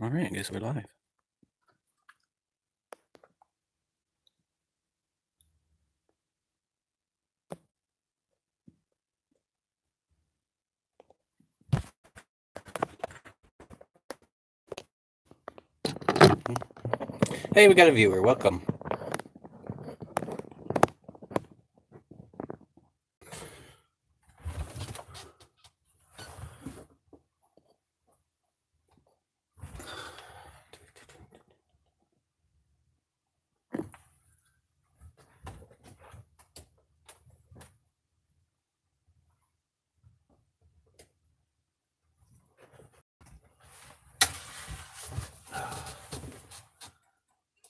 All right, I guess we're live. Hey, we got a viewer. Welcome.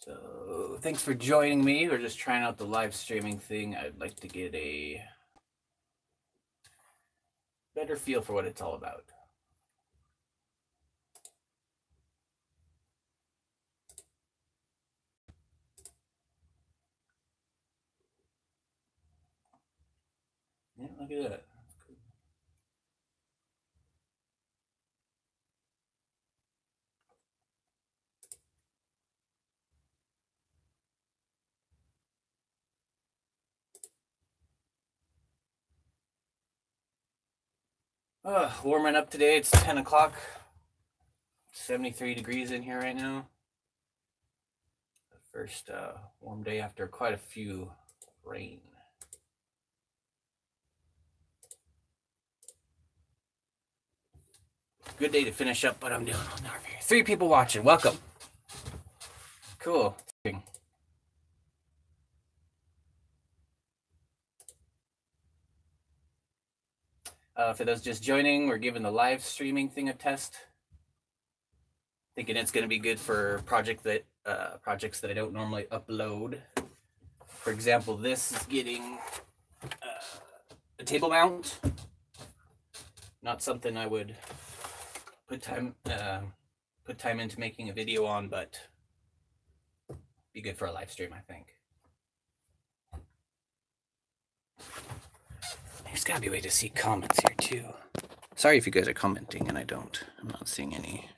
So, thanks for joining me. We're just trying out the live streaming thing. I'd like to get a better feel for what it's all about. Yeah, look at that. Uh, warming up today. It's 10 o'clock. 73 degrees in here right now. The first uh, warm day after quite a few rain. Good day to finish up what I'm doing on. Three people watching. Welcome. Cool. Uh, for those just joining, we're giving the live streaming thing a test. Thinking it's going to be good for project that uh, projects that I don't normally upload. For example, this is getting uh, a table mount. Not something I would put time uh, put time into making a video on, but be good for a live stream, I think. There's gotta be a way to see comments here too. Sorry if you guys are commenting and I don't. I'm not seeing any.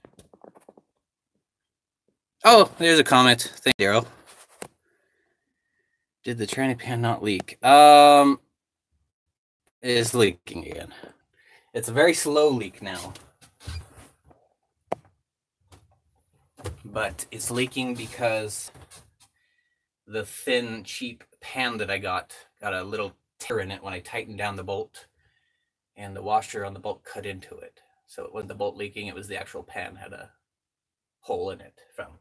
Oh, there's a comment. Thank you, Daryl. Did the tranny pan not leak? Um, it is leaking again. It's a very slow leak now. But it's leaking because the thin, cheap pan that I got got a little tear in it when I tightened down the bolt and the washer on the bolt cut into it. So it wasn't the bolt leaking, it was the actual pan had a hole in it from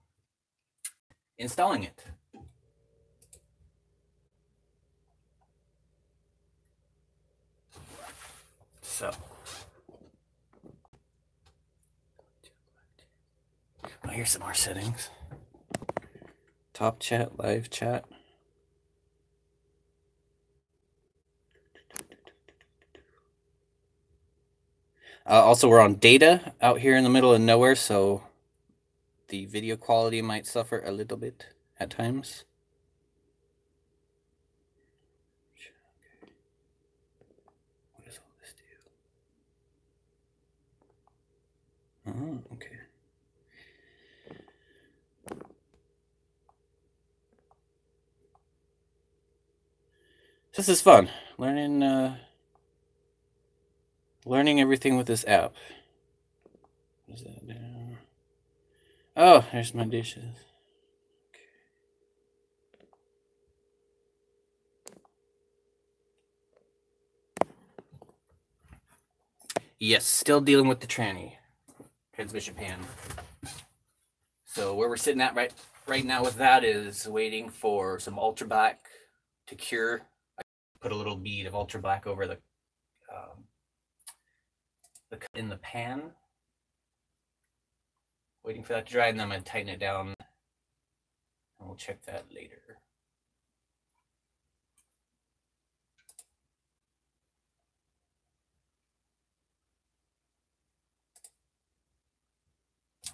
installing it. So oh, here's some more settings. Top chat, live chat. Uh, also, we're on data out here in the middle of nowhere, so the video quality might suffer a little bit at times. What does all this do? Oh, okay. This is fun. Learning uh, learning everything with this app. Oh, there's my dishes. Yes, still dealing with the tranny transmission pan. So where we're sitting at right right now with that is waiting for some ultra black to cure. I put a little bead of ultra black over the um, the in the pan. Waiting for that to dry, and then I'm gonna tighten it down, and we'll check that later.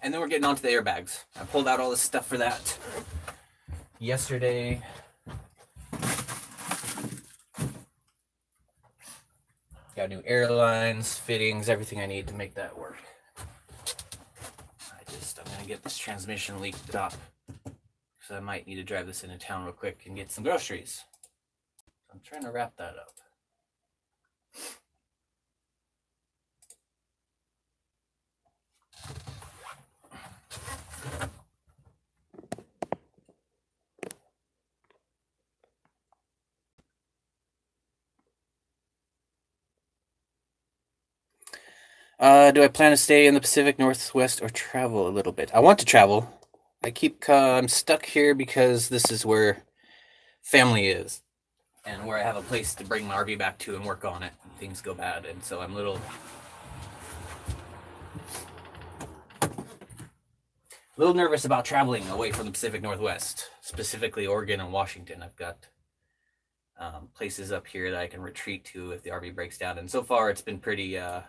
And then we're getting onto the airbags. I pulled out all the stuff for that yesterday. Got new airlines, fittings, everything I need to make that work. I just I'm gonna get this transmission leaked up. So I might need to drive this into town real quick and get some groceries. I'm trying to wrap that up. Uh, do I plan to stay in the Pacific Northwest or travel a little bit? I want to travel. I keep uh, I'm stuck here because this is where family is, and where I have a place to bring my RV back to and work on it. And things go bad, and so I'm a little, little nervous about traveling away from the Pacific Northwest, specifically Oregon and Washington. I've got um, places up here that I can retreat to if the RV breaks down, and so far it's been pretty. Uh,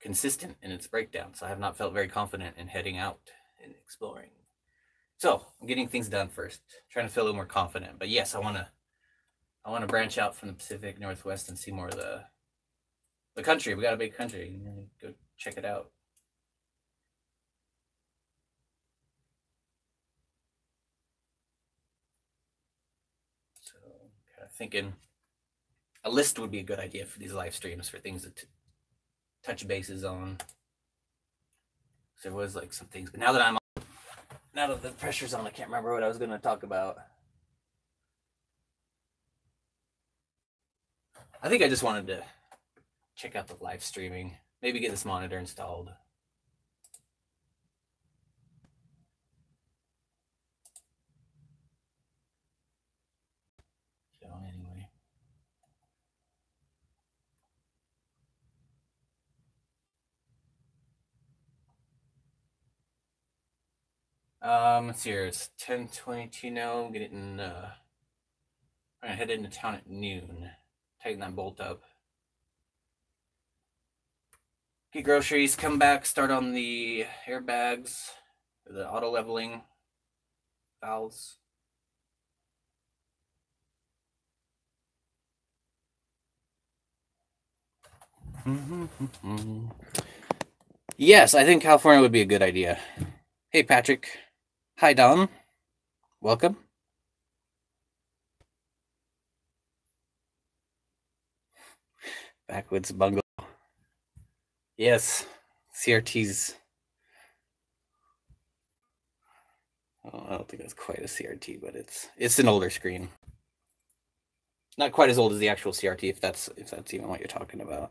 consistent in its breakdown. So I have not felt very confident in heading out and exploring. So I'm getting things done first, trying to feel a little more confident. But yes, I want to, I want to branch out from the Pacific Northwest and see more of the, the country. We got a big country. Go check it out. So kind of thinking a list would be a good idea for these live streams for things that touch bases on. So there was like some things, but now that I'm now that the pressure's on, I can't remember what I was going to talk about. I think I just wanted to check out the live streaming, maybe get this monitor installed. Um, let's see here. It's 1022 now. I'm getting, uh, I'm gonna head into town at noon. Tighten that bolt up. Get groceries, come back, start on the airbags, the auto leveling valves. yes, I think California would be a good idea. Hey, Patrick. Hi, Don. Welcome. Backwoods Bungle. Yes, CRT's. Oh, I don't think that's quite a CRT, but it's it's an older screen. Not quite as old as the actual CRT, if that's if that's even what you're talking about.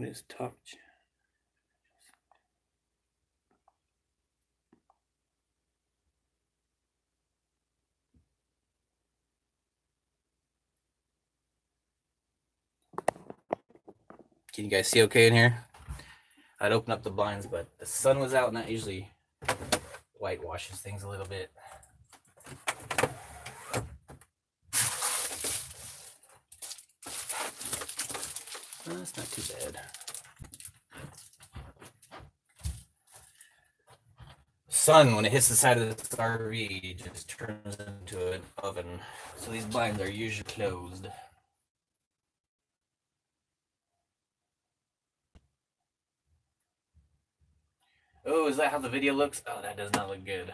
What is talk Can you guys see okay in here? I'd open up the blinds, but the sun was out and that usually whitewashes things a little bit. That's not too bad. Sun, when it hits the side of the RV, just turns into an oven. So these blinds are usually closed. Oh, is that how the video looks? Oh, that does not look good.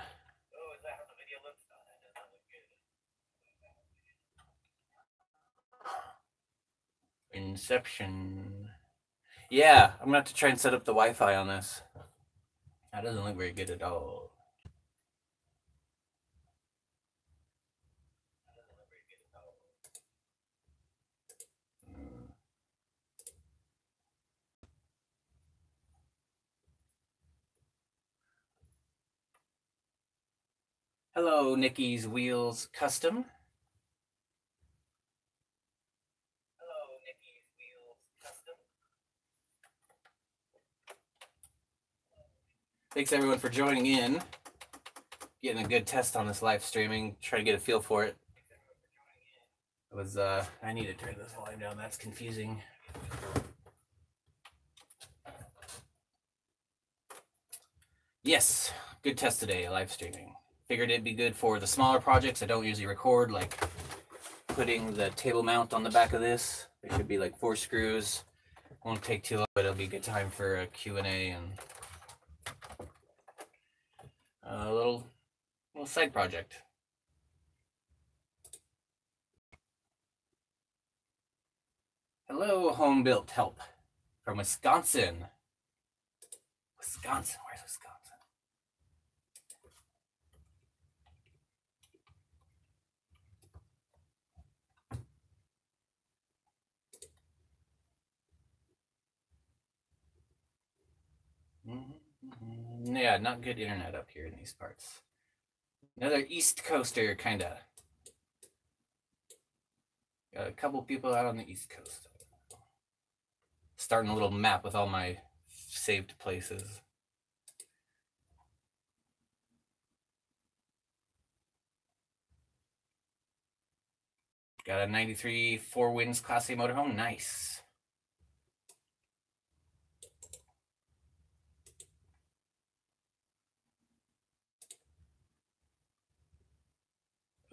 Inception. Yeah, I'm gonna have to try and set up the Wi-Fi on this. That doesn't look very good at all. Hello, Nikki's Wheels Custom. Thanks everyone for joining in. Getting a good test on this live streaming, trying to get a feel for it. It was uh I need to turn this volume down, that's confusing. Yes, good test today, live streaming. Figured it'd be good for the smaller projects I don't usually record, like putting the table mount on the back of this. There should be like four screws. Won't take too long, but it'll be a good time for a Q&A and a little, little side project. Hello, home built help from Wisconsin. Wisconsin, where's Wisconsin? Mm-hmm. Yeah, not good internet up here in these parts. Another East Coaster, kind of. Got a couple people out on the East Coast. Starting a little map with all my saved places. Got a 93 Four Winds Class A motorhome. Nice.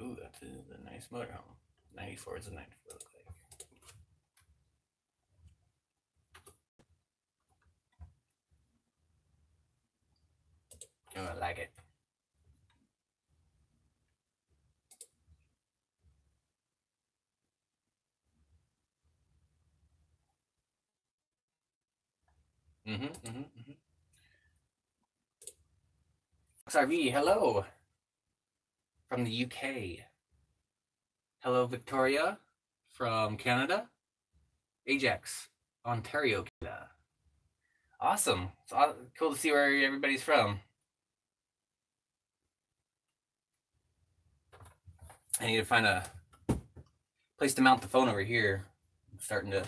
Ooh, that's a, a nice motorhome. 94 is a 94. Look like. Oh, I like it. Mm-hmm, mm-hmm, mm-hmm. XRV, hello from the UK. Hello, Victoria from Canada. Ajax, Ontario, Canada. Awesome. It's cool to see where everybody's from. I need to find a place to mount the phone over here. I'm starting to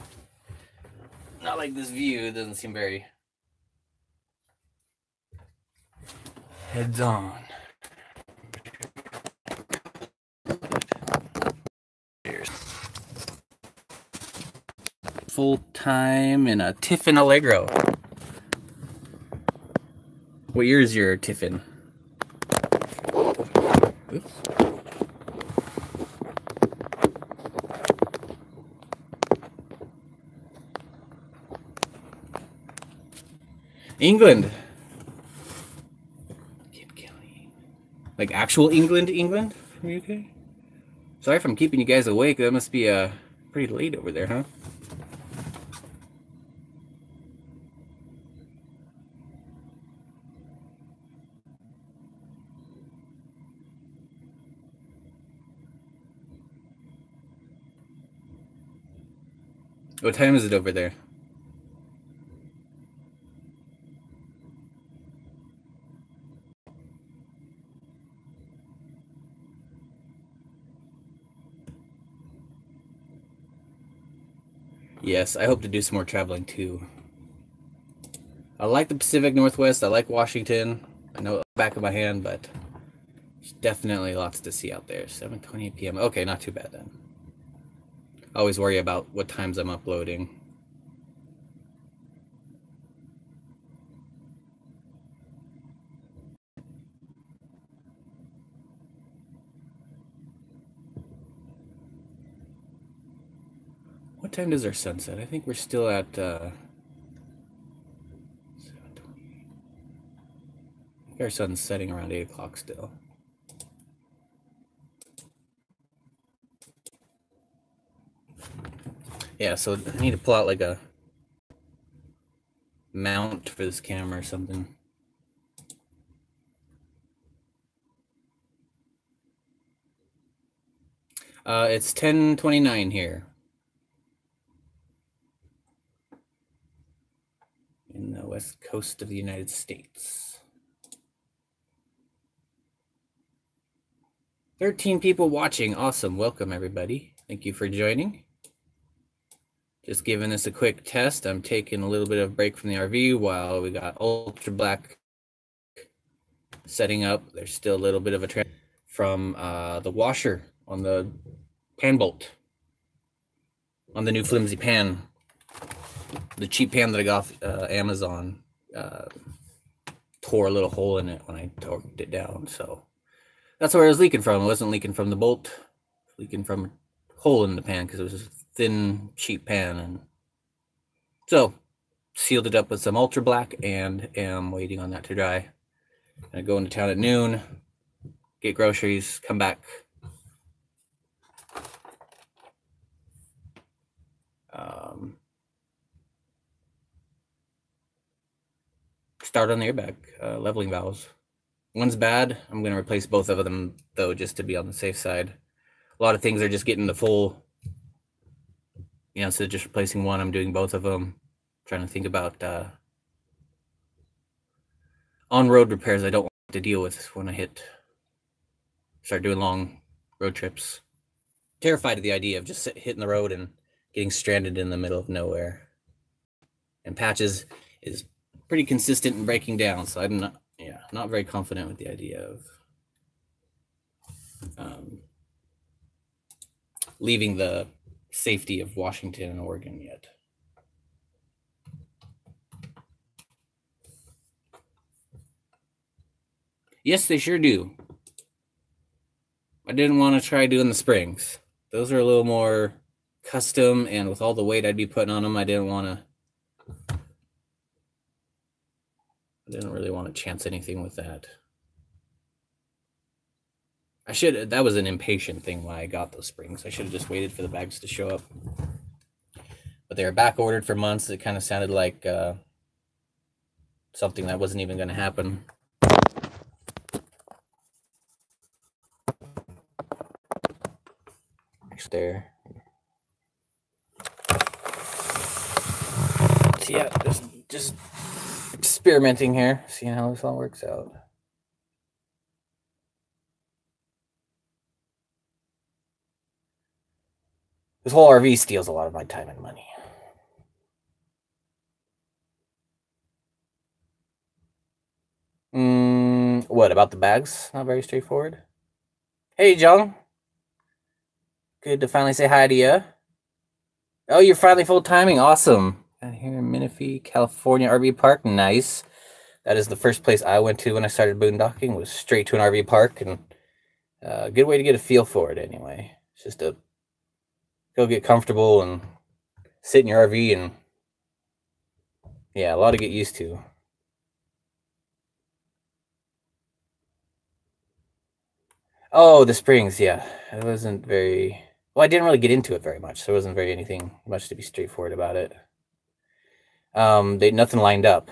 not like this view. It doesn't seem very heads on. Full time in a Tiffin Allegro. What year is your Tiffin? Oops. England. Like actual England, England from UK? Sorry if I'm keeping you guys awake. That must be uh, pretty late over there, huh? What time is it over there? Yes, I hope to do some more traveling too. I like the Pacific Northwest. I like Washington. I know back of my hand, but definitely lots to see out there. 7:20 p.m. Okay, not too bad then. I always worry about what times I'm uploading. What time does our sunset? I think we're still at uh, our sun's setting around 8 o'clock still. Yeah, so I need to pull out like a mount for this camera or something. Uh, it's 1029 here. in the west coast of the United States. 13 people watching. Awesome. Welcome, everybody. Thank you for joining. Just giving this a quick test. I'm taking a little bit of a break from the RV while we got ultra black setting up. There's still a little bit of a trend from uh, the washer on the pan bolt on the new flimsy pan the cheap pan that I got off uh, Amazon uh, tore a little hole in it when I torqued it down. So that's where it was leaking from. It wasn't leaking from the bolt, leaking from a hole in the pan because it was thin, cheap pan. And so sealed it up with some ultra black and am waiting on that to dry. I go into town at noon, get groceries, come back. Um, start on the airbag uh, leveling valves. One's bad. I'm going to replace both of them though, just to be on the safe side. A lot of things are just getting the full. You know, instead of just replacing one, I'm doing both of them. trying to think about uh, on-road repairs. I don't want to deal with when I hit start doing long road trips. Terrified of the idea of just hitting the road and getting stranded in the middle of nowhere. And patches is pretty consistent in breaking down, so I'm not yeah not very confident with the idea of um, leaving the safety of Washington and Oregon yet. Yes, they sure do. I didn't want to try doing the springs. Those are a little more custom, and with all the weight I'd be putting on them, I didn't want to. I didn't really want to chance anything with that. I should. That was an impatient thing why I got those springs. I should have just waited for the bags to show up. But they were back ordered for months. It kind of sounded like uh, something that wasn't even going to happen. Next there. So yeah, just just experimenting here, seeing how this all works out. This whole RV steals a lot of my time and money. Mm, what about the bags? Not very straightforward. Hey, John. Good to finally say hi to you. Oh, you're finally full timing. Awesome. Out here in Menifee, California RV park. Nice. That is the first place I went to when I started boondocking. Was straight to an RV park, and a uh, good way to get a feel for it. Anyway, it's just a go get comfortable and sit in your RV and yeah, a lot to get used to. Oh, the springs, yeah. It wasn't very well, I didn't really get into it very much, so it wasn't very anything much to be straightforward about it. Um, they nothing lined up.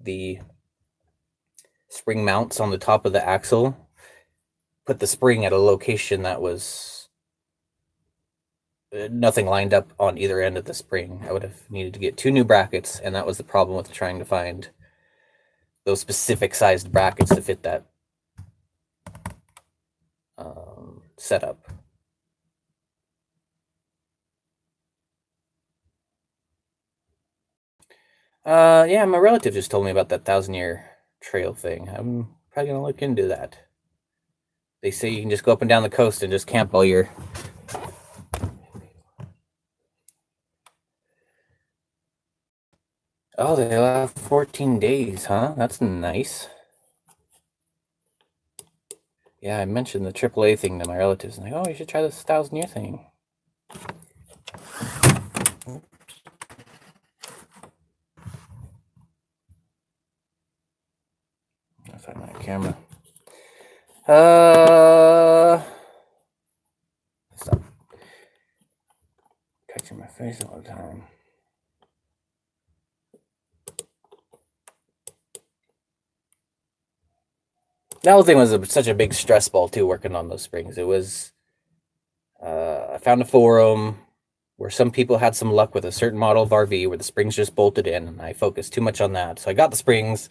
The spring mounts on the top of the axle put the spring at a location that was nothing lined up on either end of the spring. I would have needed to get two new brackets, and that was the problem with trying to find those specific sized brackets to fit that um, setup. Uh, yeah, my relative just told me about that thousand year trail thing. I'm probably gonna look into that. They say you can just go up and down the coast and just camp all year. Oh, they have 14 days, huh? That's nice. Yeah, I mentioned the AAA thing to my relatives. And like, oh, you should try this thousand year thing. I find my camera. Uh, stop catching my face all the time. That whole thing was a, such a big stress ball too working on those springs. It was uh, i found a forum where some people had some luck with a certain model of rv where the springs just bolted in and i focused too much on that. So i got the springs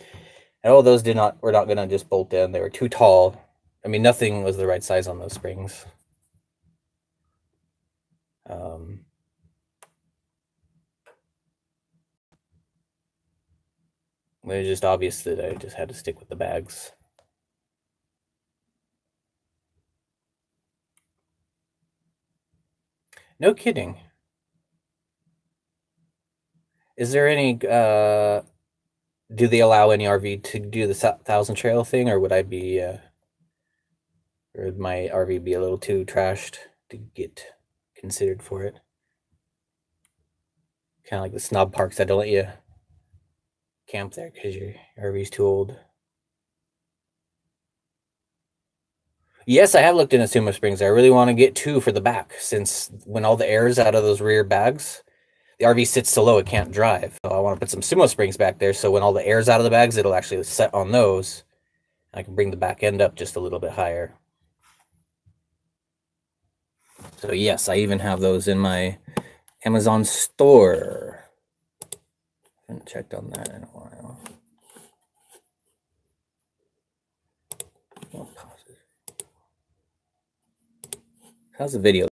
and all those did not were not going to just bolt in. They were too tall. I mean nothing was the right size on those springs. Um, it was just obvious that i just had to stick with the bags No kidding. Is there any uh do they allow any RV to do the thousand trail thing or would I be uh or would my RV be a little too trashed to get considered for it. Kind of like the snob parks that don't let you camp there because your RV's too old. Yes, I have looked into Sumo Springs. I really want to get two for the back since when all the air is out of those rear bags, the RV sits so low it can't drive. So I want to put some Sumo Springs back there so when all the air is out of the bags, it'll actually set on those. I can bring the back end up just a little bit higher. So yes, I even have those in my Amazon store. I Haven't checked on that in a while. Oh, How's the video?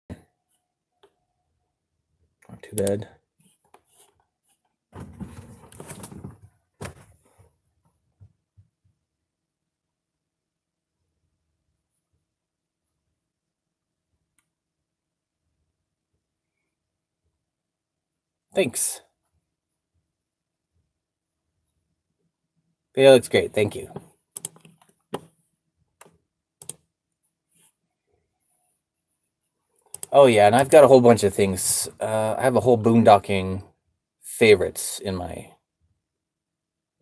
Not too bad. Thanks. Video looks great. Thank you. Oh yeah, and I've got a whole bunch of things. Uh, I have a whole boondocking favorites in my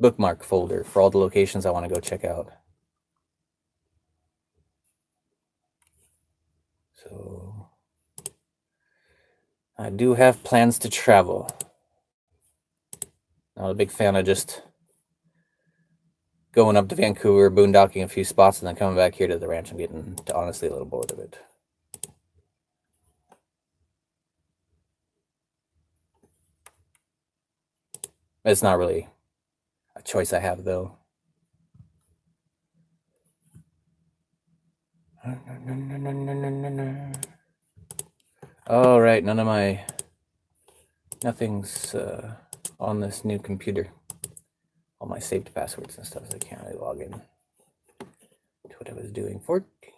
bookmark folder for all the locations I want to go check out. So I do have plans to travel. Not a big fan of just going up to Vancouver, boondocking a few spots, and then coming back here to the ranch. I'm getting honestly a little bored of it. It's not really a choice I have, though. All right, none of my nothing's uh, on this new computer. All my saved passwords and stuff, so I can't really log in to what I was doing. 14.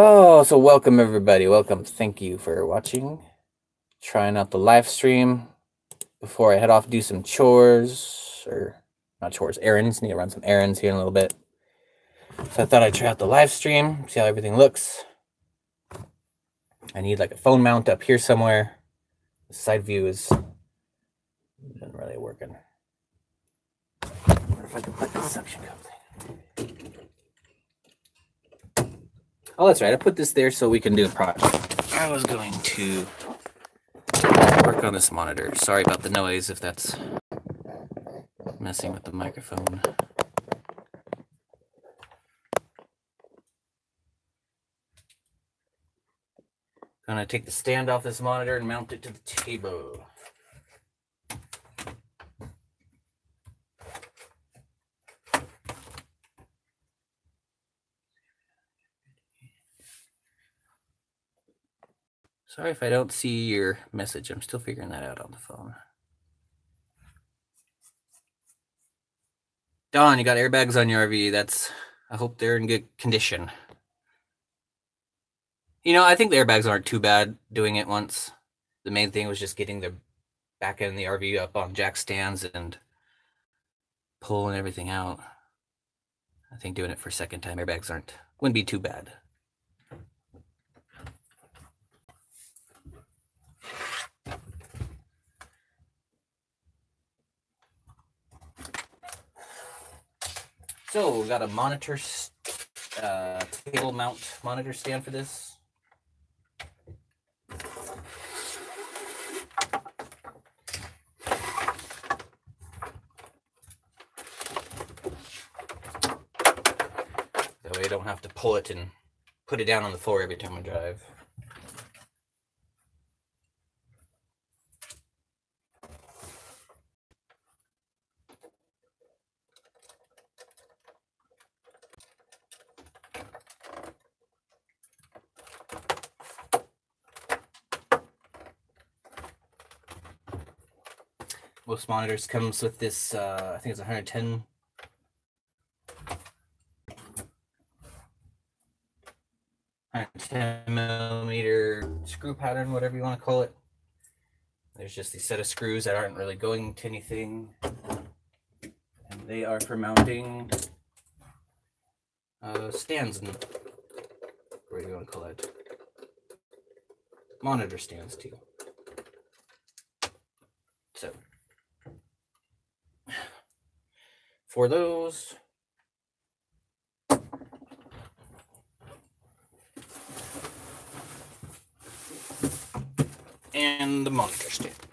Oh, so welcome everybody. Welcome. Thank you for watching. Trying out the live stream before I head off do some chores or not chores, errands. Need to run some errands here in a little bit. So I thought I'd try out the live stream, see how everything looks. I need like a phone mount up here somewhere. The side view is not really working. I wonder if I can put the suction cup Oh, that's right. I put this there so we can do a project. I was going to work on this monitor. Sorry about the noise if that's messing with the microphone. Gonna take the stand off this monitor and mount it to the table. Sorry if I don't see your message. I'm still figuring that out on the phone. Don, you got airbags on your RV. That's I hope they're in good condition. You know, I think the airbags aren't too bad doing it once. The main thing was just getting the back end of the RV up on jack stands and pulling everything out. I think doing it for second time airbags aren't wouldn't be too bad. So we got a monitor uh, table mount monitor stand for this. That way I don't have to pull it and put it down on the floor every time I drive. Monitors comes with this uh, i think it's 110 110 millimeter screw pattern whatever you want to call it there's just these set of screws that aren't really going to anything and they are for mounting uh, stands and what do you want to call it? Monitor stands too. So for those, and the monitor stand.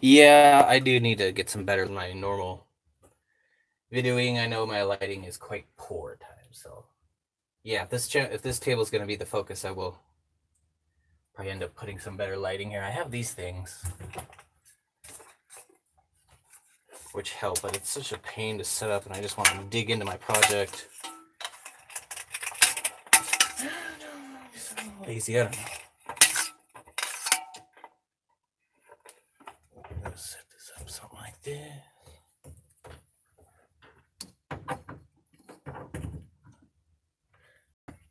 Yeah, I do need to get some better than my normal videoing. I know my lighting is quite poor at times, so yeah, if this if this table is going to be the focus, I will probably end up putting some better lighting here. I have these things, which help, but it's such a pain to set up, and I just want to dig into my project. Lazy, I don't know. Set this up something like this.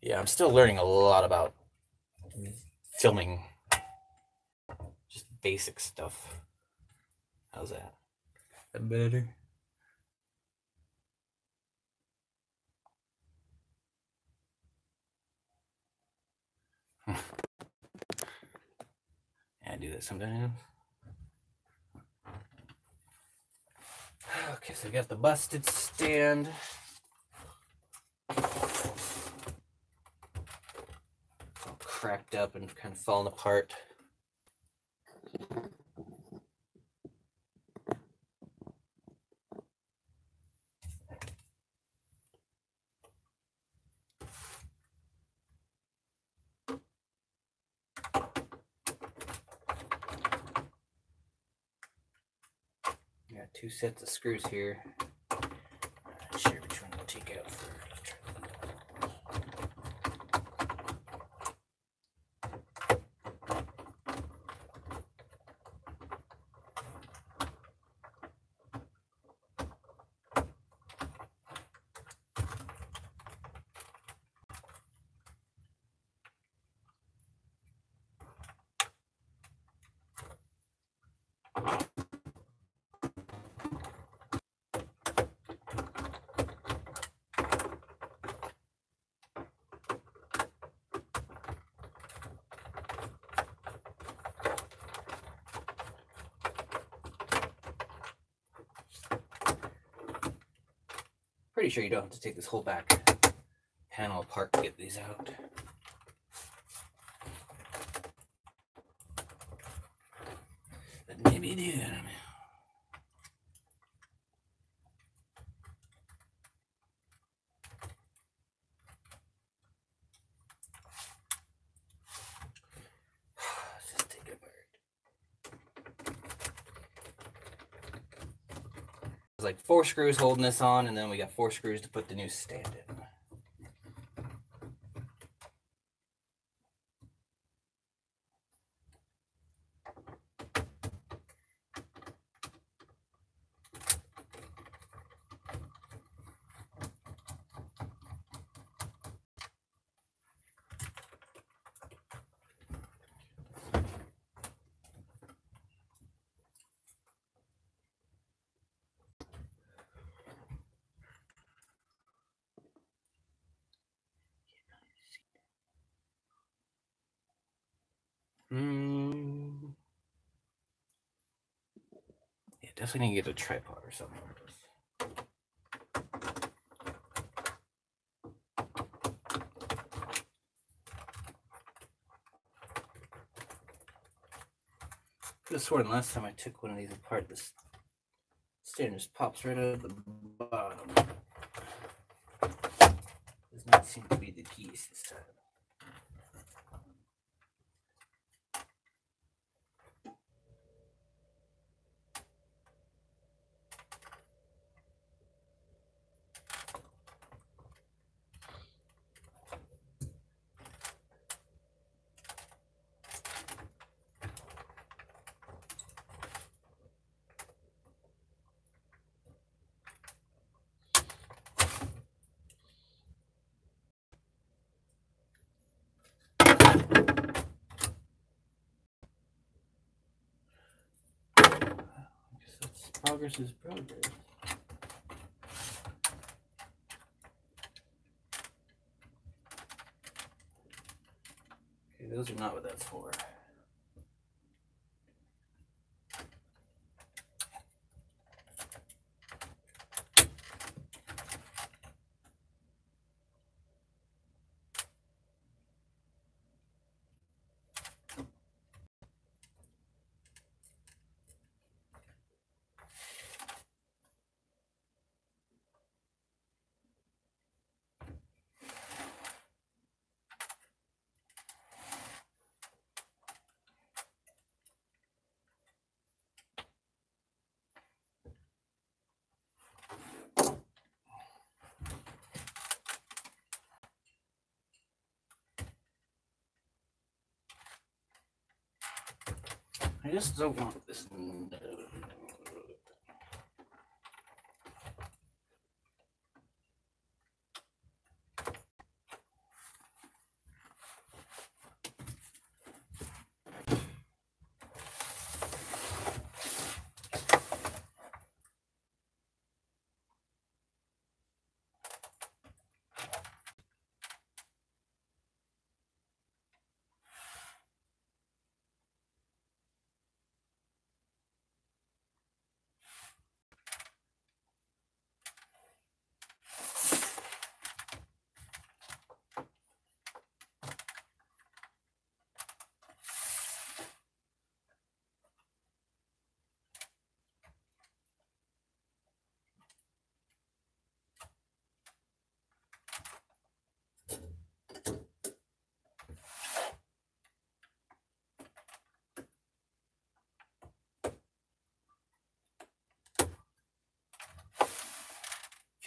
Yeah, I'm still learning a lot about filming just basic stuff. How's that? That better? Yeah, I do that sometimes. Okay, so we got the busted stand. All cracked up and kind of falling apart. Got two sets of screws here. Not sure which one to take out first. Sure you don't have to take this whole back panel apart to get these out. But maybe you do. I don't know. Let's just take it apart. There's like four screws holding this on, and then we got four screws to put the new stand in. Mm. Yeah, definitely need to get a tripod or something. Could have sworn last time I took one of these apart, this stand just pops right out of the bottom. Does not seem to be the case this time. Progress is progress. Okay, those are not what that's for. I just don't want this.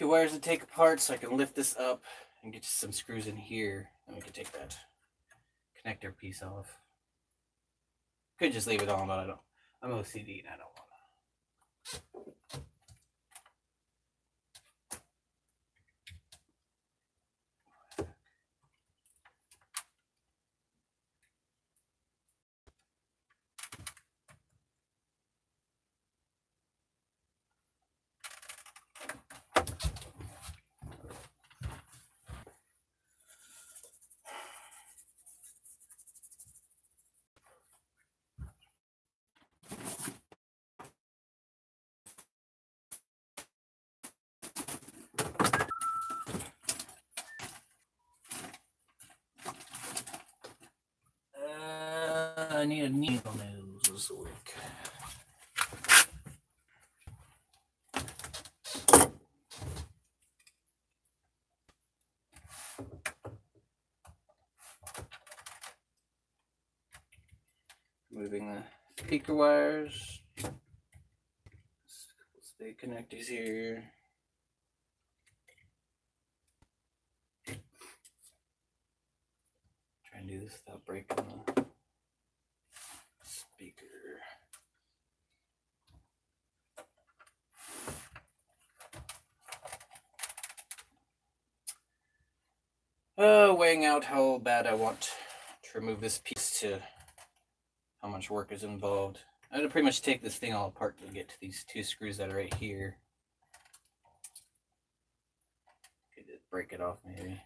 Few wires to take apart so I can lift this up and get some screws in here. And we can take that connector piece off. Could just leave it on, but I don't. I'm OCD and I don't want to. Uh, I need a needle nose this week. Moving the speaker wires. Stay connectors here. Try and do this without breaking the speaker. Uh, weighing out how bad I want to remove this piece to how much work is involved. I had to pretty much take this thing all apart to get to these two screws that are right here. Could just break it off maybe.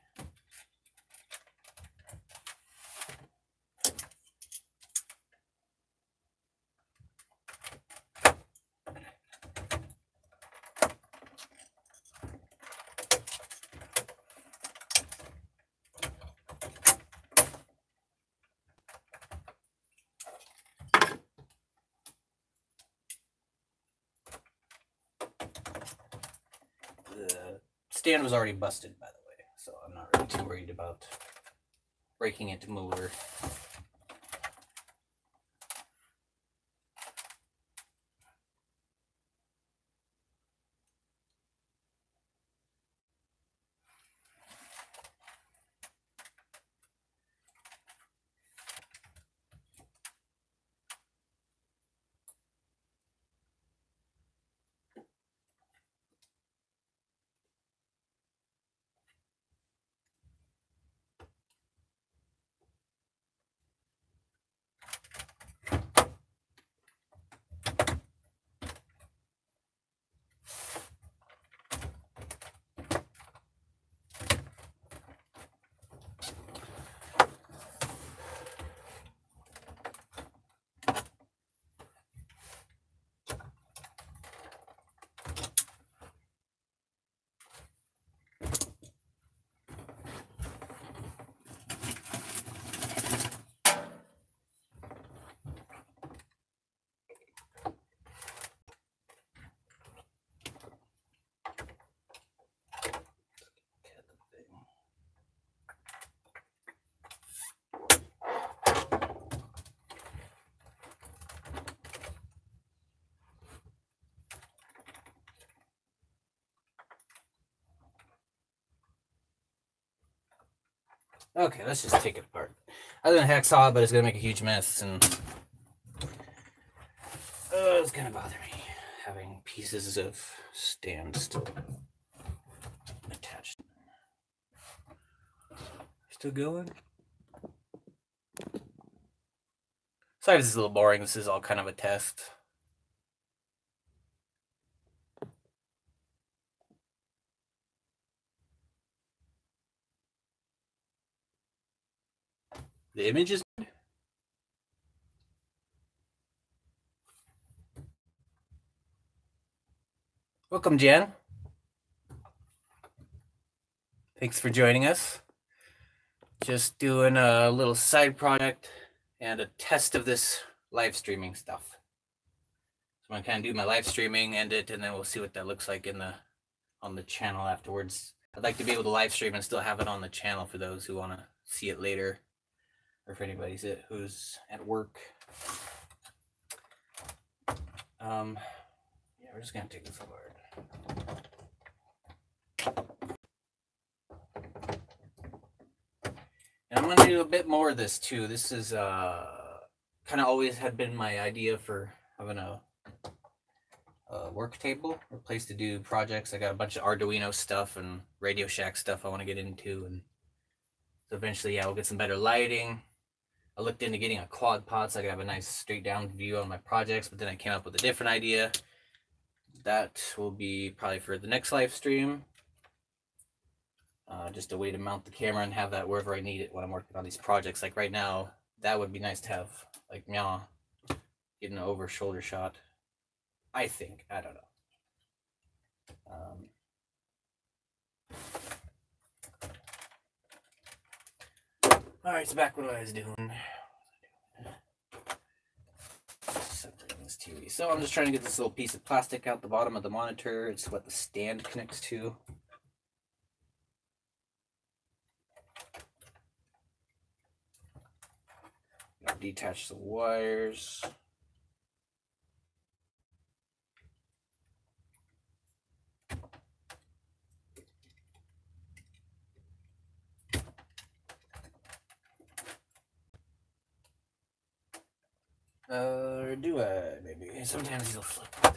the stand was already busted, by the way, so I'm not really too worried about breaking it to motor. Okay, let's just take it apart. Other than hacksaw, but it's gonna make a huge mess and oh, it's gonna bother me having pieces of stand still attached. Still going? Sorry this is a little boring. This is all kind of a test. The image is good. Welcome, Jen. Thanks for joining us. Just doing a little side project and a test of this live streaming stuff. So I'm gonna kind of do my live streaming, end it, and then we'll see what that looks like in the on the channel afterwards. I'd like to be able to live stream and still have it on the channel for those who want to see it later or if anybody's it who's at work. Um, yeah, we're just gonna take this apart. And I'm gonna do a bit more of this too. This is uh kind of always had been my idea for having a, a work table, a place to do projects. I got a bunch of Arduino stuff and Radio Shack stuff I want to get into, and so eventually, yeah, we'll get some better lighting I looked into getting a quad pod so I could have a nice straight down view on my projects, but then I came up with a different idea. That will be probably for the next live stream. Uh, just a way to mount the camera and have that wherever I need it when I'm working on these projects. Like right now, that would be nice to have, like, meow, getting an over shoulder shot. I think. I don't know. Um, All right, so back what I was doing. So I'm just trying to get this little piece of plastic out the bottom of the monitor. It's what the stand connects to. Detach the wires. Or do I? Maybe. Sometimes he'll flip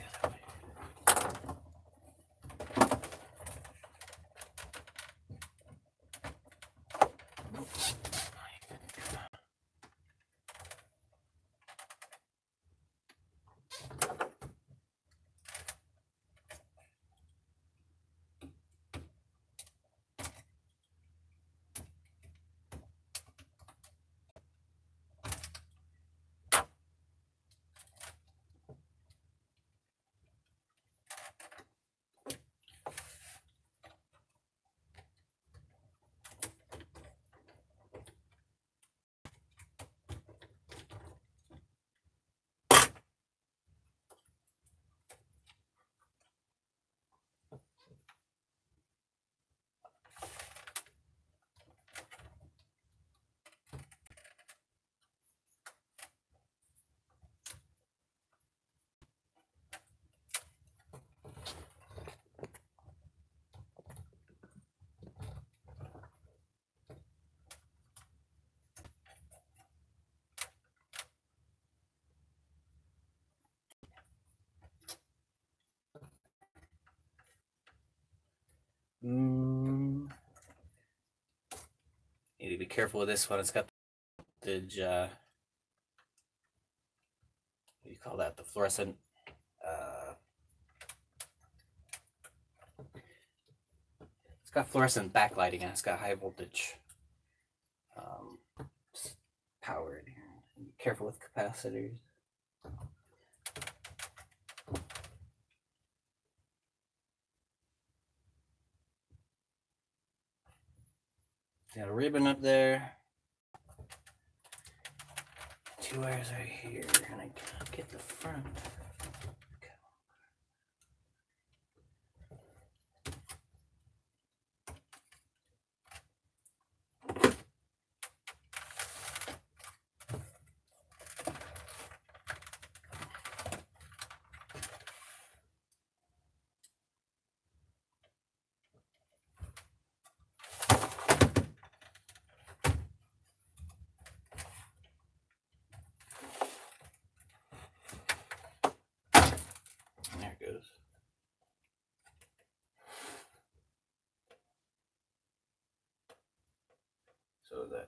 Mm. Need to be careful with this one. It's got the uh, what do you call that? The fluorescent. Uh, it's got fluorescent backlighting and it's got high voltage um, power in here. Be careful with capacitors. Got a ribbon up there. Two wires right here, and I can't get the front.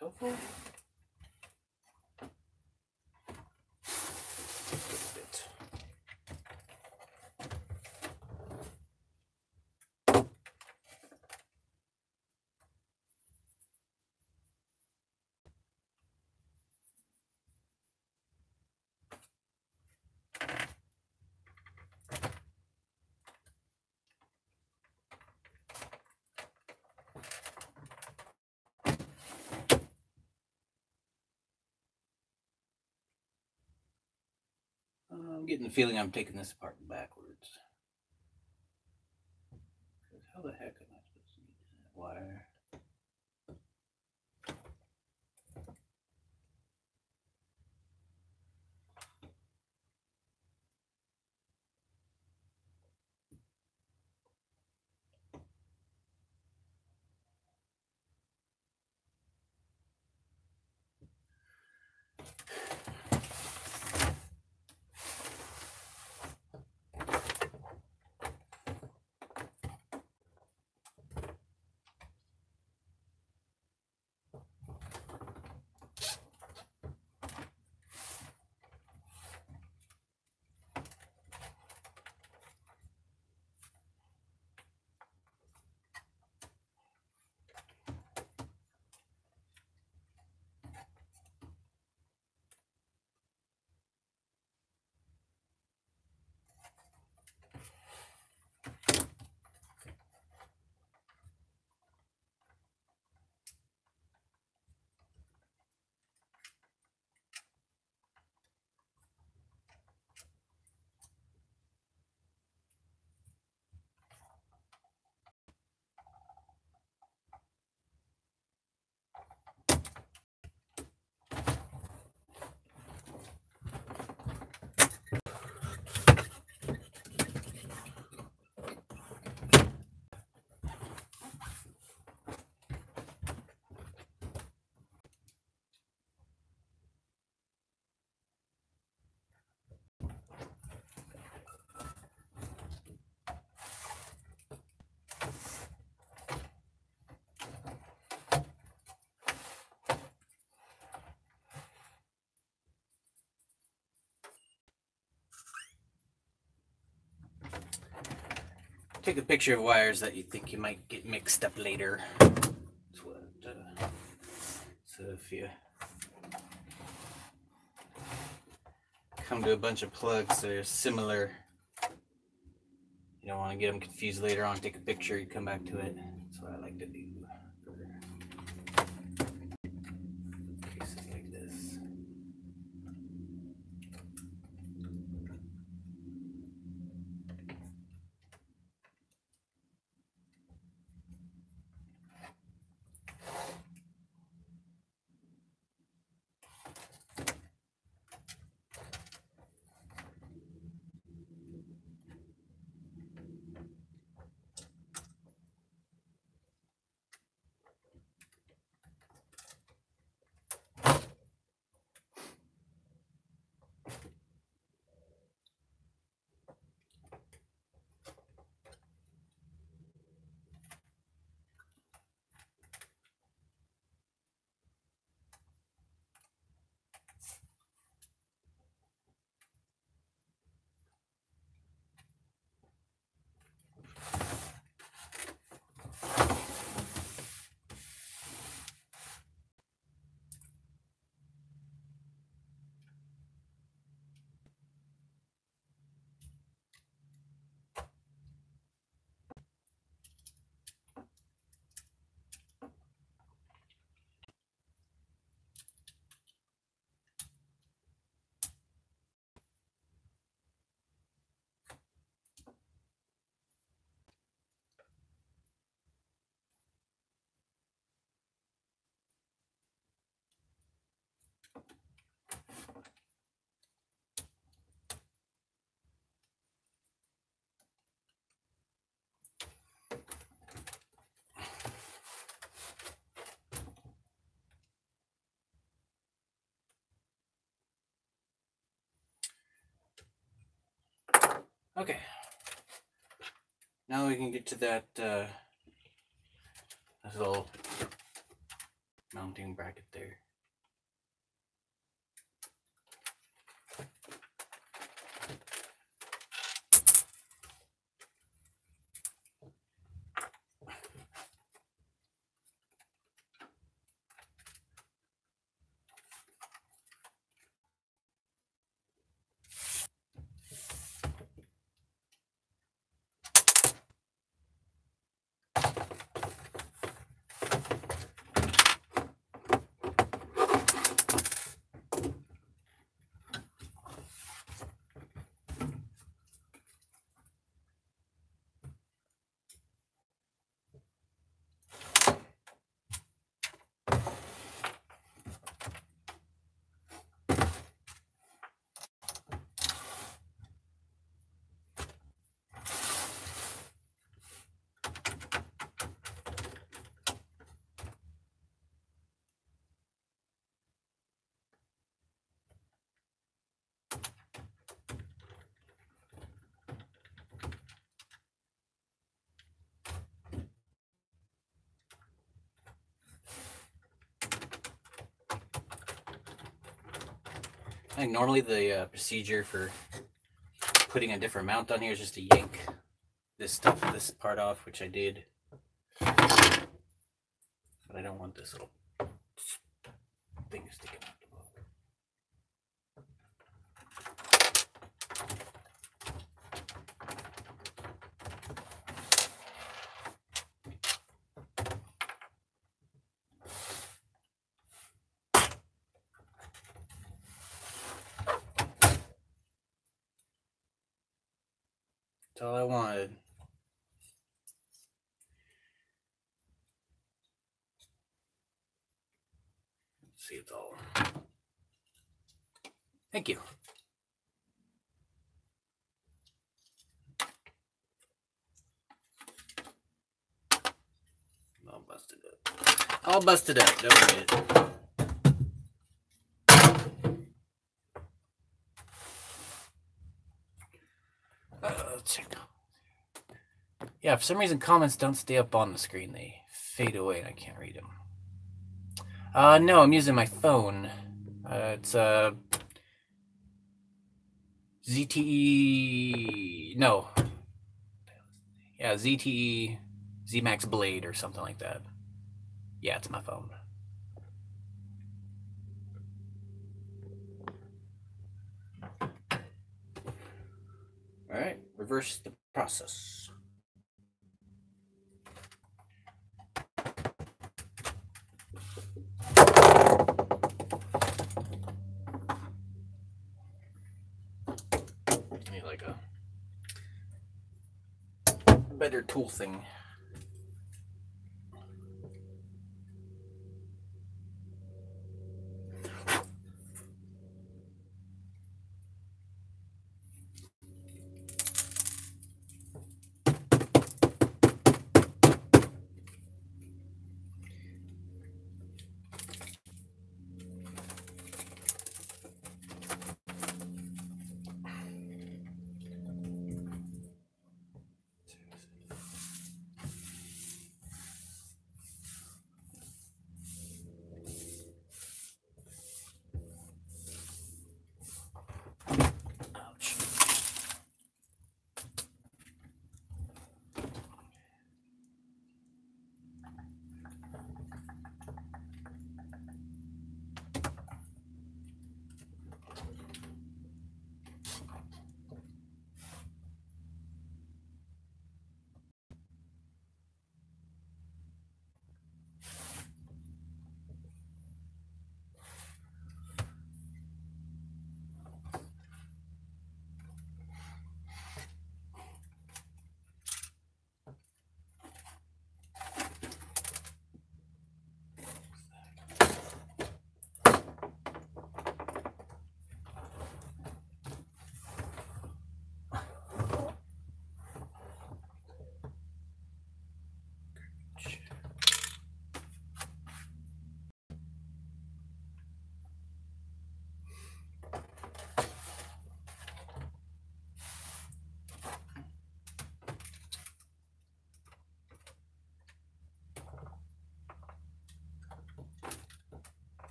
Helpful? Bit. I'm getting the feeling I'm taking this apart Take a picture of wires that you think you might get mixed up later. What, uh, so if you come to a bunch of plugs that are similar, you don't want to get them confused later on. Take a picture, you come back to it. That's what I like to do Okay. Now we can get to that uh, little mounting bracket there. Think normally the uh, procedure for putting a different mount on here is just to yank this stuff, this part off, which I did. But I don't want this little thing sticking out. the bottom. All I wanted. Let's see, it's all. Thank you. All busted up. All busted up. Don't worry. Uh, let's check. Yeah, for some reason comments don't stay up on the screen. They fade away and I can't read them. Uh, no, I'm using my phone. Uh, it's a ZTE. No. Yeah, ZTE ZMAX Blade or something like that. Yeah, it's my phone. All right, reverse the process. I need like a tool thing.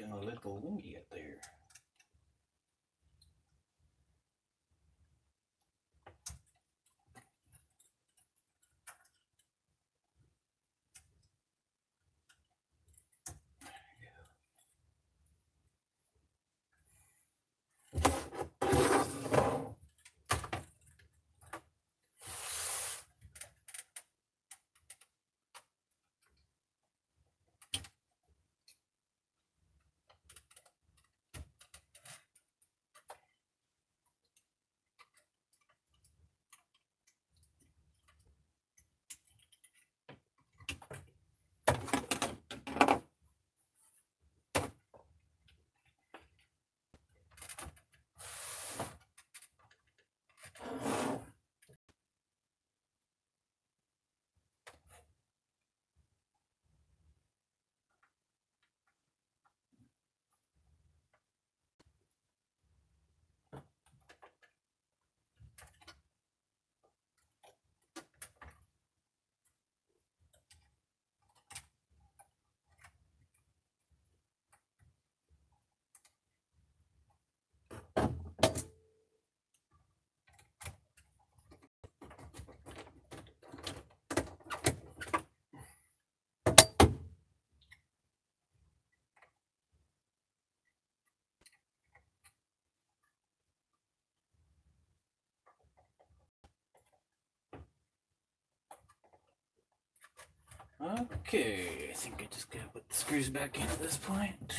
Getting a little windy up there. Okay, I think I just gotta put the screws back in at this point.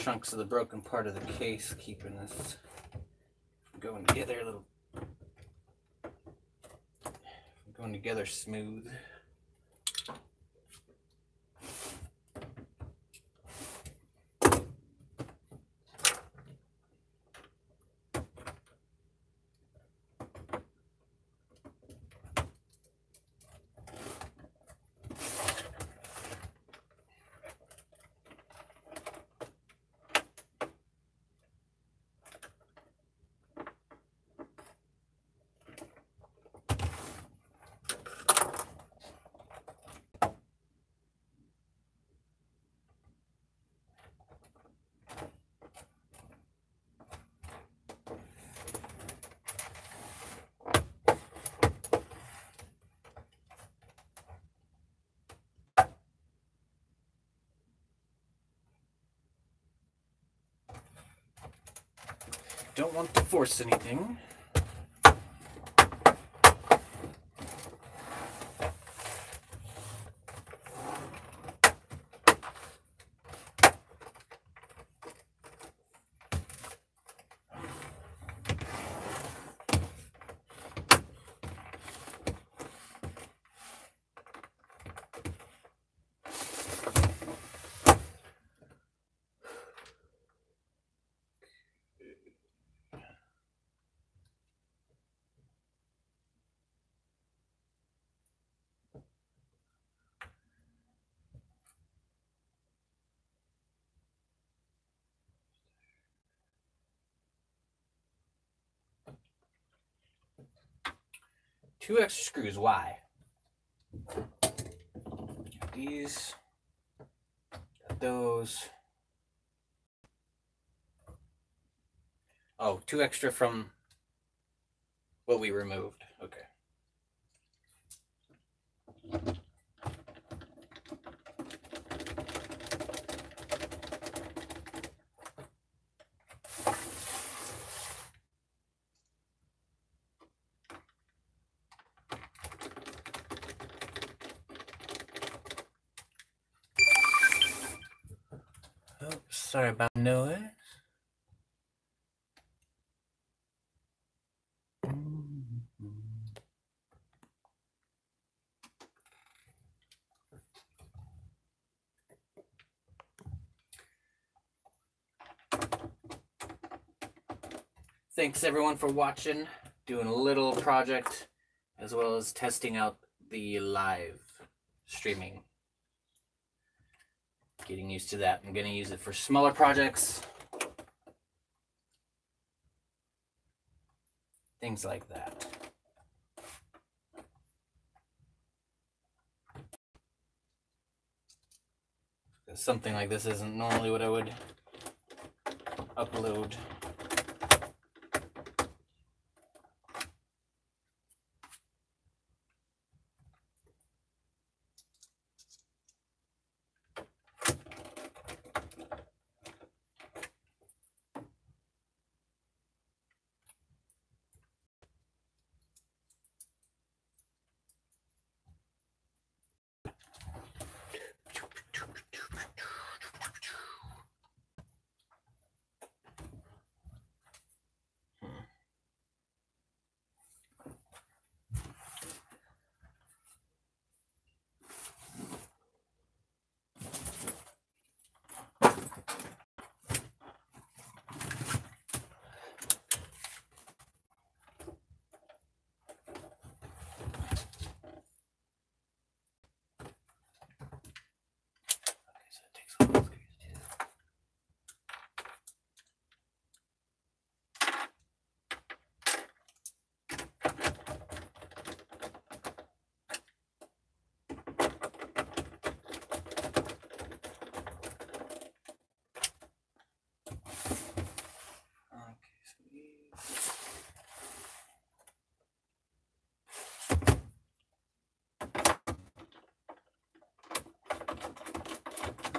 Chunks of the broken part of the case keeping this going together a little going together smooth. Don't want to force anything. Two extra screws. Why? Got these. Got those. Oh, two extra from what we removed. Okay. Oh, sorry about noise. Thanks everyone for watching. Doing a little project as well as testing out the live streaming. Getting used to that. I'm going to use it for smaller projects. Things like that. Something like this isn't normally what I would upload.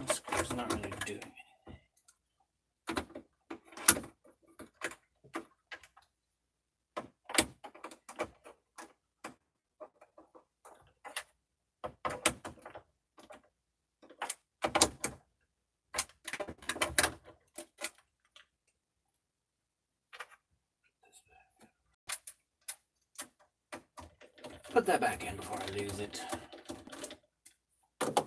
This screw's not really doing anything. Put that back in before I lose it. Okay,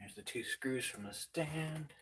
there's the two screws from the stand.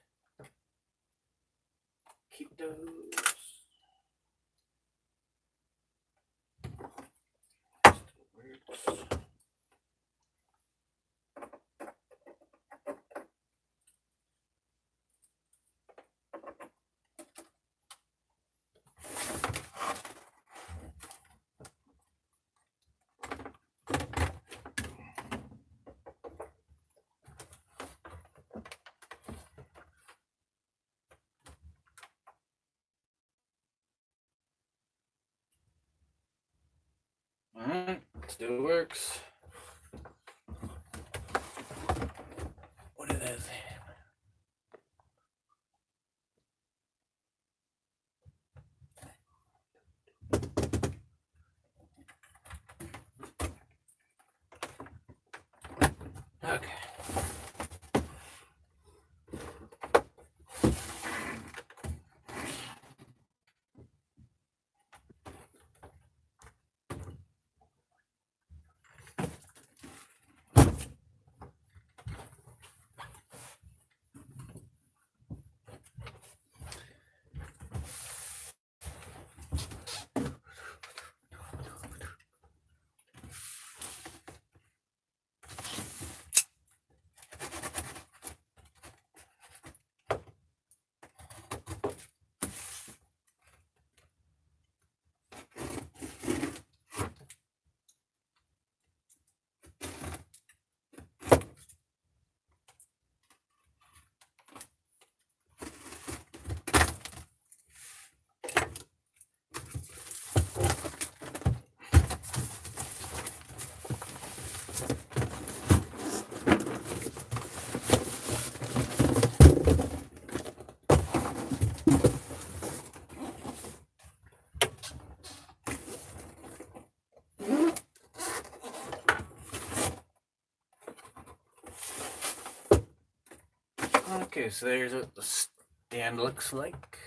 Okay, so there's what the stand looks like.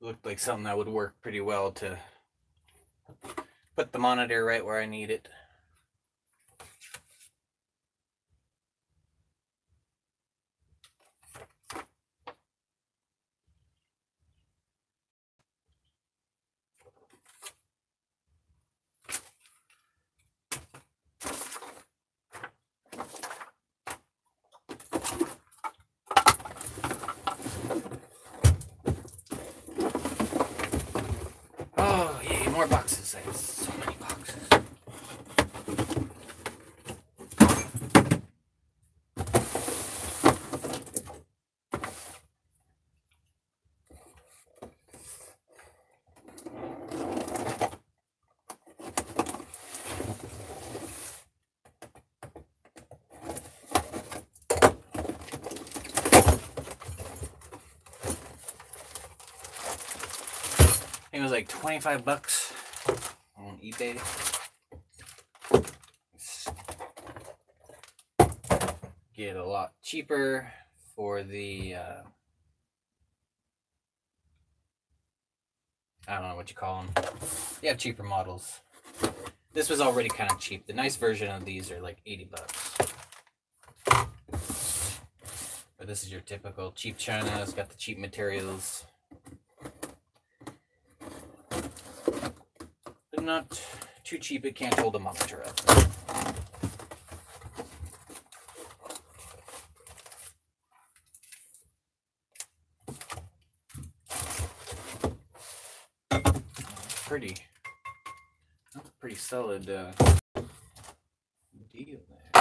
Looked like something that would work pretty well to put the monitor right where I need it. more boxes. I have so many boxes. It was like 25 bucks on eBay. Get a lot cheaper for the uh, I don't know what you call them. You have cheaper models. This was already kind of cheap. The nice version of these are like 80 bucks. But this is your typical cheap China. It's got the cheap materials. Not too cheap it can't hold a monitor up. Pretty. Pretty solid uh, deal there.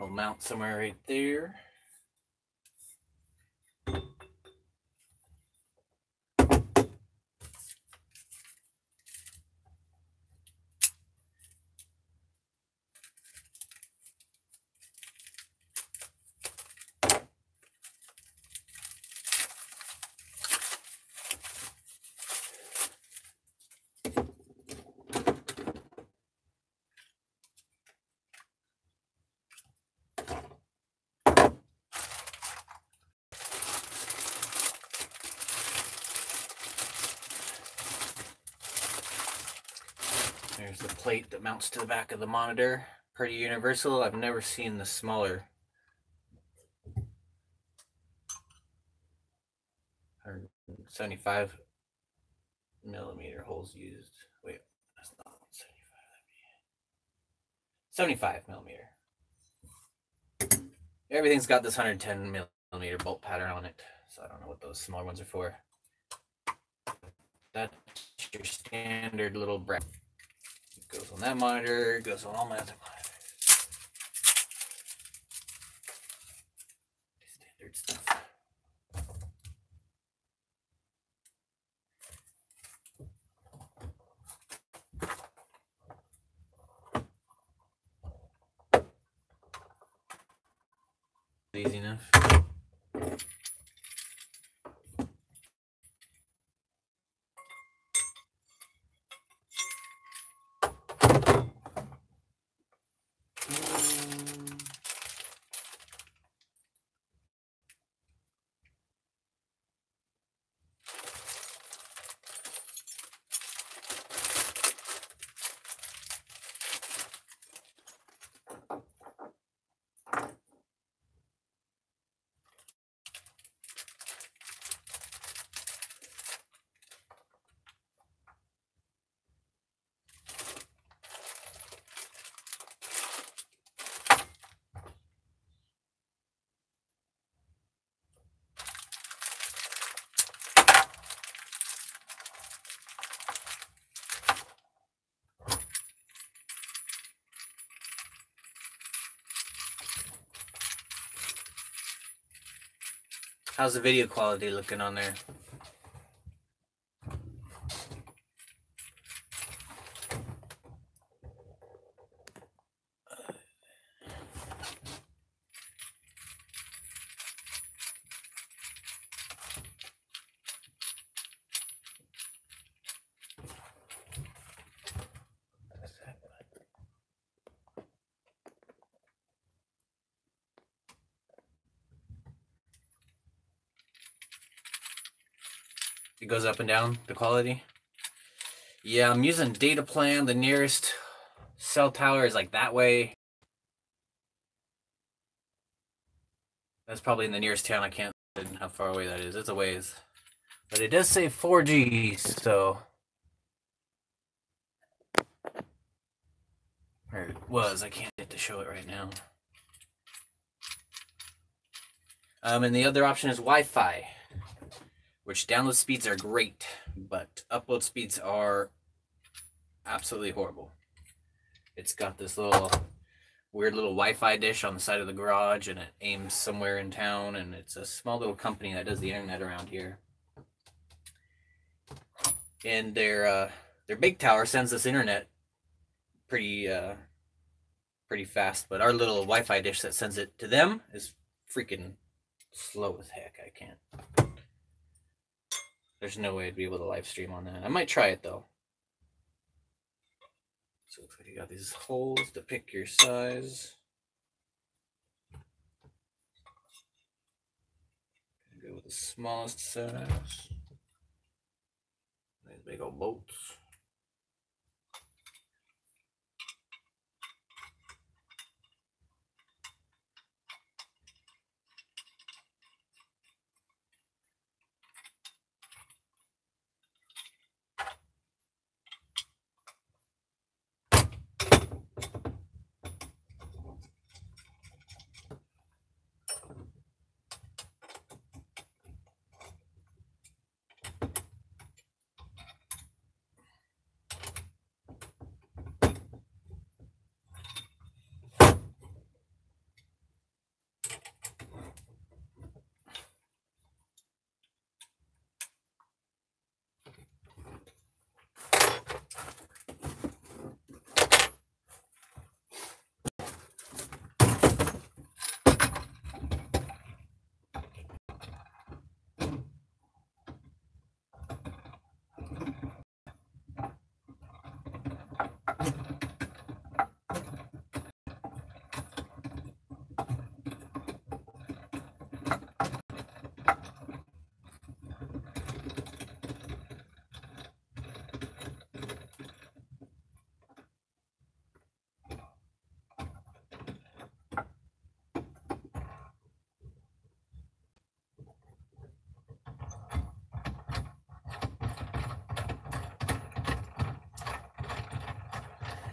I'll mount somewhere right there. There's the plate that mounts to the back of the monitor. Pretty universal. I've never seen the smaller. Or 75 millimeter holes used. Wait, that's not 75. that'd be 75 millimeter. Everything's got this 110 millimeter bolt pattern on it, so I don't know what those smaller ones are for. That's your standard little bracket on that monitor, goes on all my other monitors. Standard stuff. Easy enough. Mm. How's the video quality looking on there? It goes up and down the quality. Yeah, I'm using data plan. The nearest cell tower is like that way. That's probably in the nearest town. I can't how far away that is. It's a ways. But it does say 4G, so or it was. I can't get to show it right now. Um, and the other option is Wi-Fi which download speeds are great, but upload speeds are absolutely horrible. It's got this little weird little Wi-Fi dish on the side of the garage, and it aims somewhere in town, and it's a small little company that does the internet around here. And their uh, their big tower sends us internet pretty uh, pretty fast, but our little Wi-Fi dish that sends it to them is freaking slow as heck. I can't. There's no way I'd be able to live stream on that. I might try it though. So looks like you got these holes to pick your size. Go with the smallest size. These big old bolts.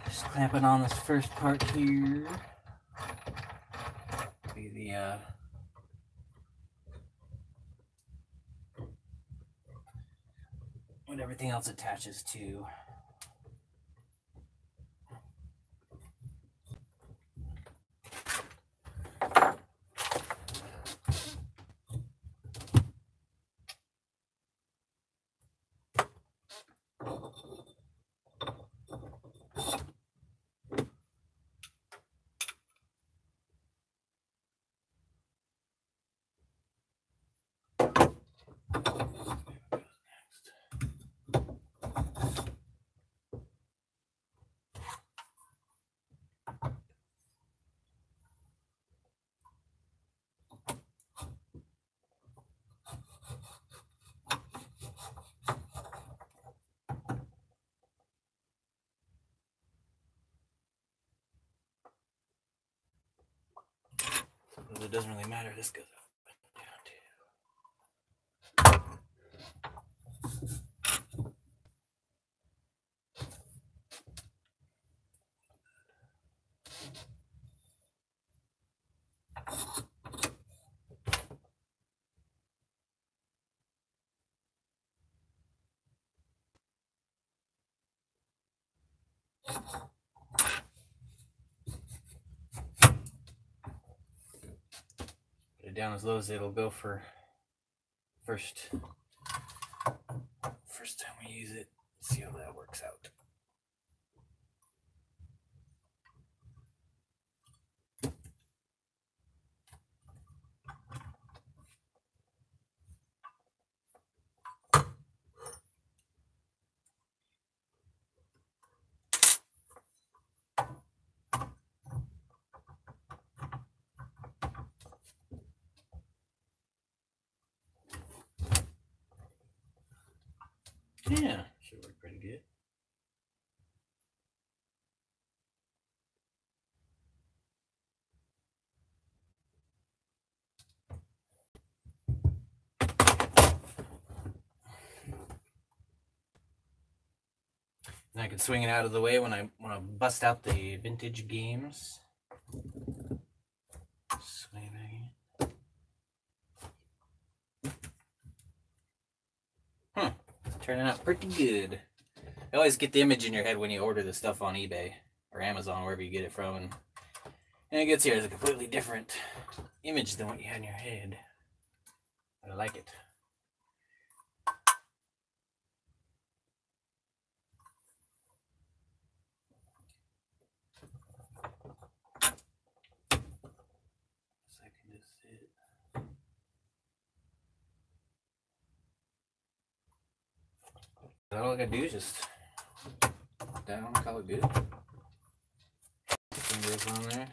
Just clamping on this first part here. Be the uh, what everything else attaches to. It doesn't really matter. This goes up it down as low as it'll go for first first time we use it. See how that works out. Yeah, should work pretty good. And I can swing it out of the way when I want to bust out the vintage games. Hmm, turning out pretty good. You always get the image in your head when you order the stuff on eBay or Amazon, wherever you get it from, and, and it gets here as a completely different image than what you had in your head. I like it. So I can just sit. All I gotta do is just down, call it good. Fingers on there.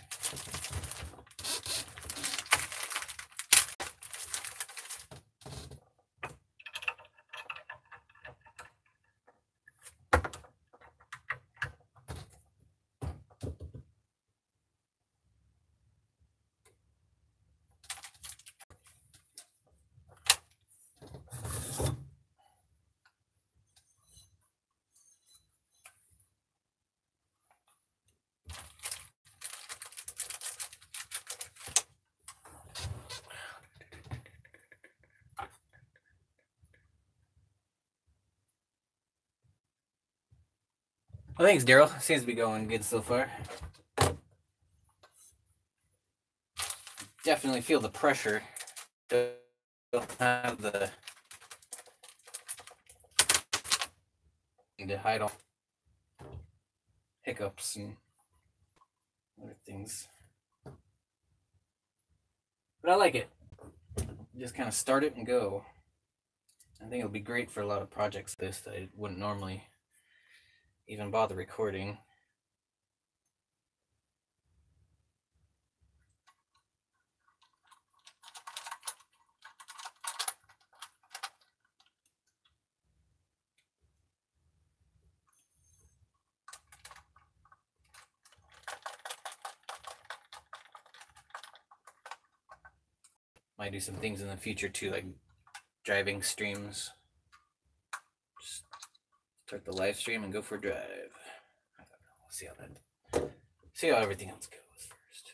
Well, thanks, Daryl. Seems to be going good so far. Definitely feel the pressure. Don't have the to hide all hiccups and other things. But I like it. Just kind of start it and go. I think it'll be great for a lot of projects this that I wouldn't normally even bother recording. Might do some things in the future too, like driving streams. Start the live stream and go for a drive. I don't know. We'll see how that see how everything else goes first.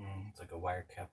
Mm, it's like a wire cap.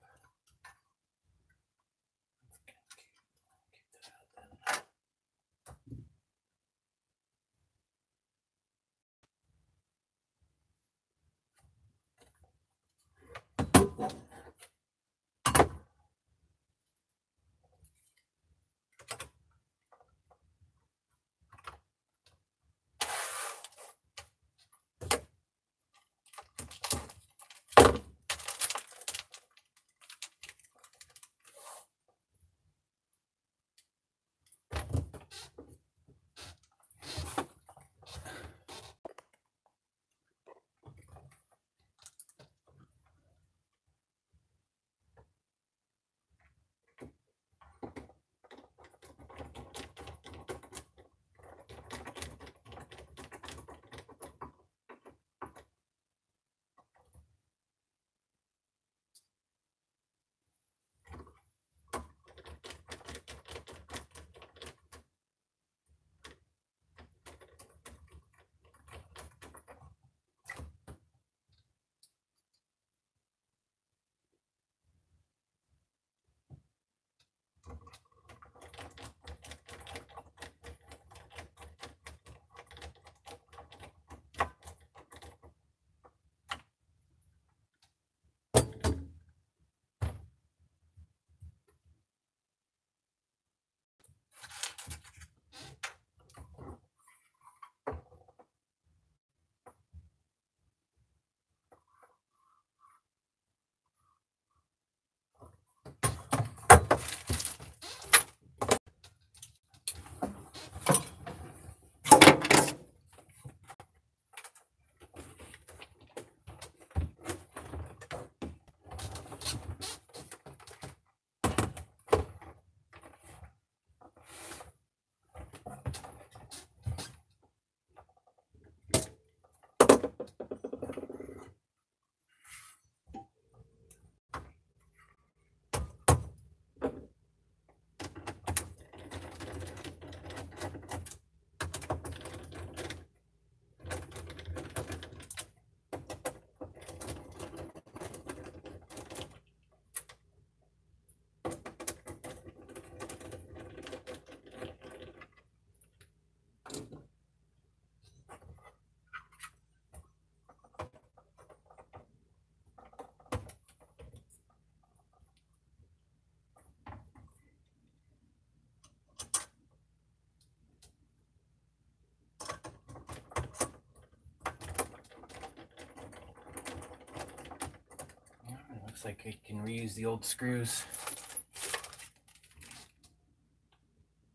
Like I can reuse the old screws.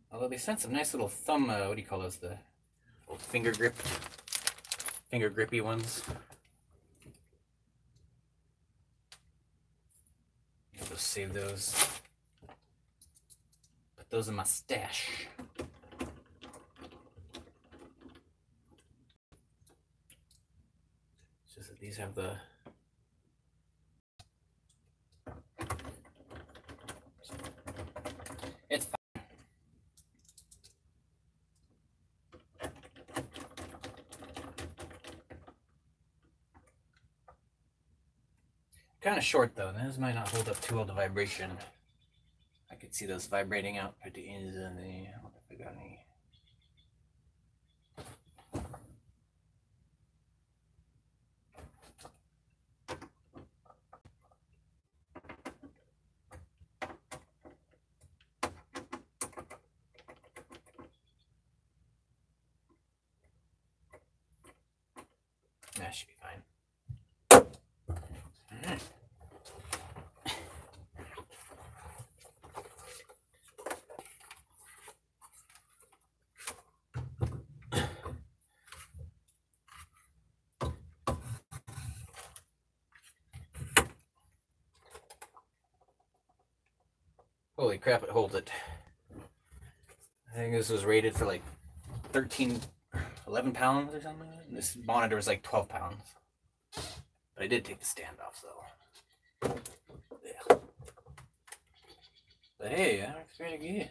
Although they sent some nice little thumb, uh, what do you call those? The old finger grip, finger grippy ones. I'll just save those. Put those in my stash. It's just that these have the of short though. This might not hold up too well to vibration. I could see those vibrating out pretty the ends and the. I wonder if I got any. That should be fine. Alright. Holy crap, it holds it. I think this was rated for like 13, 11 pounds or something. And this monitor was like 12 pounds. But I did take the stand off, so. Yeah. But hey, that looks pretty good.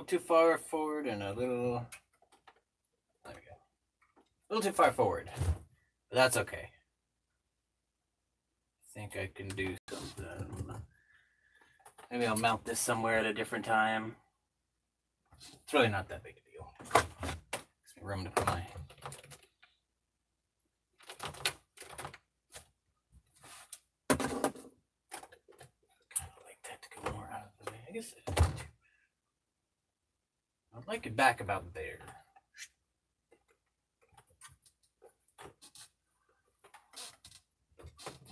Little too far forward and a little. There we go. A little too far forward. But that's okay. I think I can do something. Maybe I'll mount this somewhere at a different time. It's really not that big a deal. Gives me room to put my. Kind of like that to go more out of the way. I guess it isn't too I'd like it back about there.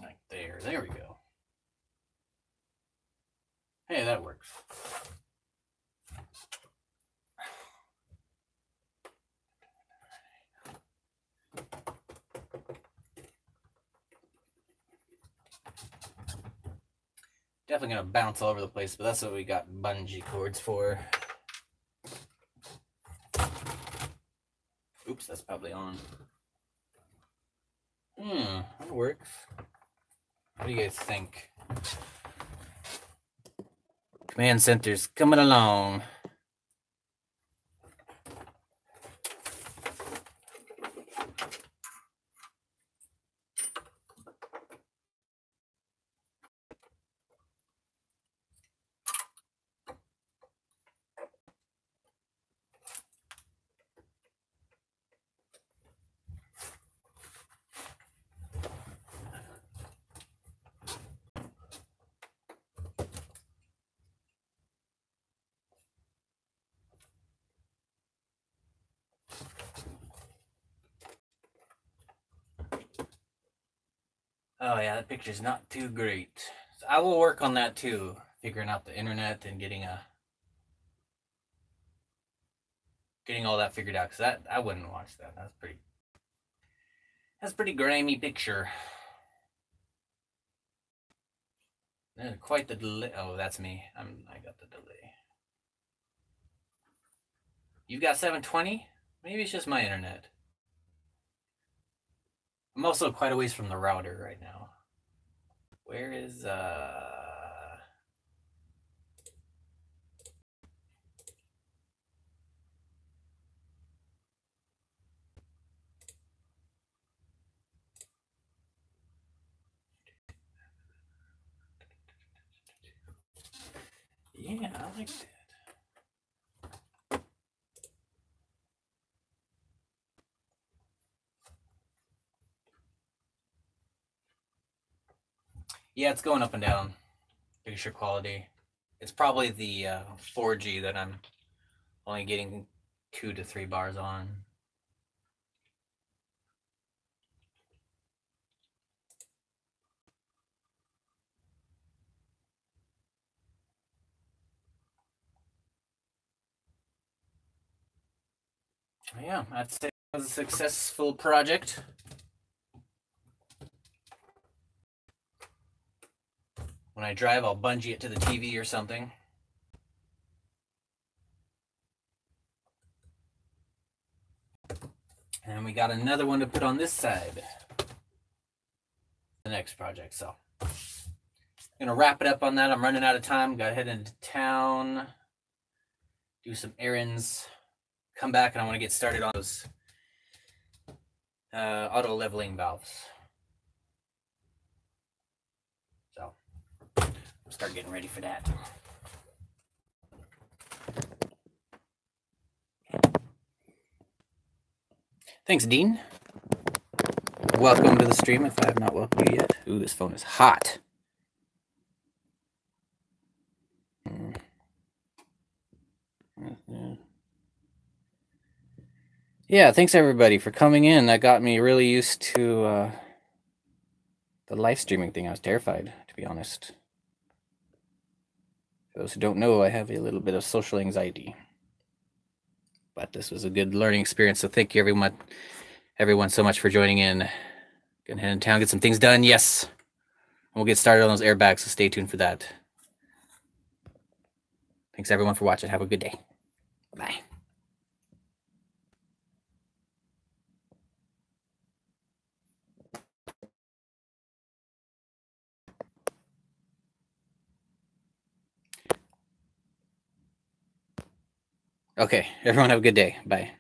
Like there. There we go. Hey, that works. Definitely gonna bounce all over the place, but that's what we got bungee cords for. that's probably on. Hmm, that works. What do you guys think? Command center's coming along. Picture's not too great. So I will work on that too, figuring out the internet and getting a getting all that figured out. Cause that I wouldn't watch that. That's pretty. That's pretty grimy picture. Quite the delay. Oh, that's me. I'm. I got the delay. You've got 720? Maybe it's just my internet. I'm also quite a ways from the router right now. Where is uh Yeah, I like that. Yeah, it's going up and down. Picture quality. It's probably the uh, 4G that I'm only getting two to three bars on. Yeah, I'd say it was a successful project. When I drive, I'll bungee it to the TV or something. And we got another one to put on this side. The next project. So I'm gonna wrap it up on that. I'm running out of time. Got to head into town, do some errands, come back, and I want to get started on those uh, auto leveling valves. Start getting ready for that. Thanks, Dean. Welcome to the stream if I have not welcomed you yet. Ooh, this phone is hot. Hmm. Yeah, thanks everybody for coming in. That got me really used to uh, the live streaming thing. I was terrified, to be honest those who don't know, I have a little bit of social anxiety. But this was a good learning experience. So thank you everyone everyone so much for joining in. Gonna head in town, get some things done. Yes. We'll get started on those airbags, so stay tuned for that. Thanks everyone for watching. Have a good day. Bye. Okay. Everyone have a good day. Bye.